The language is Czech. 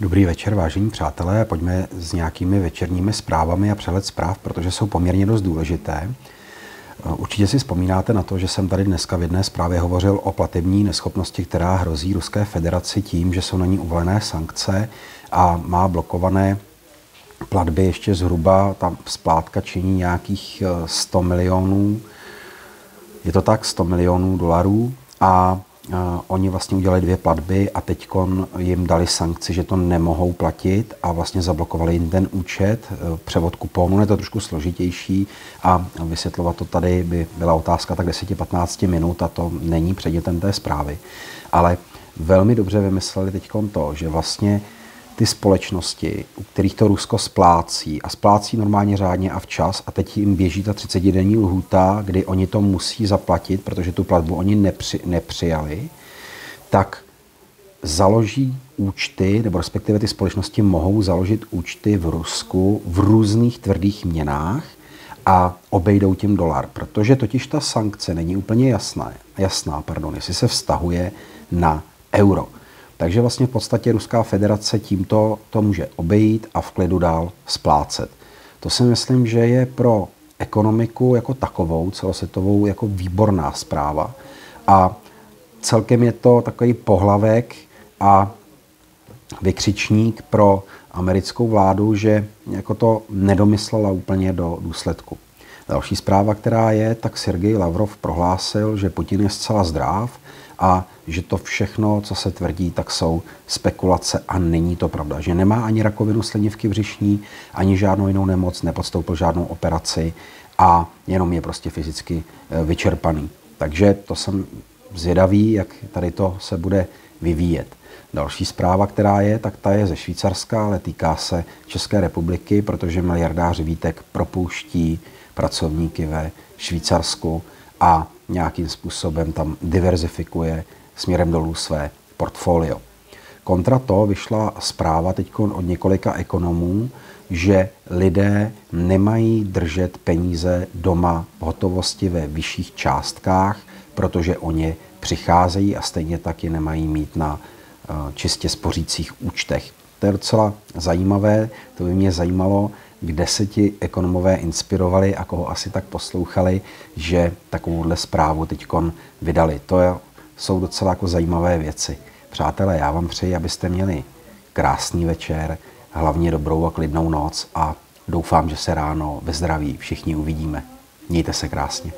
Dobrý večer, vážení přátelé. Pojďme s nějakými večerními zprávami a přehled zpráv, protože jsou poměrně dost důležité. Určitě si vzpomínáte na to, že jsem tady dneska v jedné zprávě hovořil o platební neschopnosti, která hrozí Ruské federaci tím, že jsou na ní uvolené sankce a má blokované platby ještě zhruba, ta splátka činí nějakých 100 milionů, je to tak, 100 milionů dolarů a oni vlastně udělali dvě platby a teď jim dali sankci, že to nemohou platit a vlastně zablokovali jim ten účet, e, převod kuponu, je to trošku složitější a vysvětlovat to tady by byla otázka tak 10-15 minut a to není předmětem té zprávy. Ale velmi dobře vymysleli teď to, že vlastně ty společnosti, u kterých to Rusko splácí a splácí normálně řádně a včas a teď jim běží ta 30-denní lhůta, kdy oni to musí zaplatit, protože tu platbu oni nepři, nepřijali, tak založí účty, nebo respektive ty společnosti mohou založit účty v Rusku v různých tvrdých měnách a obejdou tím dolar, protože totiž ta sankce není úplně jasná, jasná pardon, jestli se vztahuje na euro. Takže vlastně v podstatě Ruská federace tímto to může obejít a v klidu dál splácet. To si myslím, že je pro ekonomiku jako takovou, celosvětovou, jako výborná zpráva. A celkem je to takový pohlavek a vykřičník pro americkou vládu, že jako to nedomyslela úplně do důsledku. Další zpráva, která je, tak Sergej Lavrov prohlásil, že Putin je zcela zdrav a že to všechno, co se tvrdí, tak jsou spekulace a není to pravda. Že nemá ani rakovinu slinivky břišní, ani žádnou jinou nemoc, nepodstoupil žádnou operaci a jenom je prostě fyzicky eh, vyčerpaný. Takže to jsem zvědavý, jak tady to se bude vyvíjet. Další zpráva, která je, tak ta je ze Švýcarska, ale týká se České republiky, protože miliardář Vítek propouští pracovníky ve Švýcarsku a nějakým způsobem tam diverzifikuje směrem dolů své portfolio. Kontra to vyšla zpráva teď od několika ekonomů, že lidé nemají držet peníze doma v hotovosti ve vyšších částkách, protože oni přicházejí a stejně taky nemají mít na eh, čistě spořících účtech. To je docela zajímavé, to by mě zajímalo, kde se ti ekonomové inspirovali a koho asi tak poslouchali, že takovouhle zprávu teď vydali. To jsou docela jako zajímavé věci. Přátelé, já vám přeji, abyste měli krásný večer, hlavně dobrou a klidnou noc a doufám, že se ráno ve zdraví všichni uvidíme. Mějte se krásně.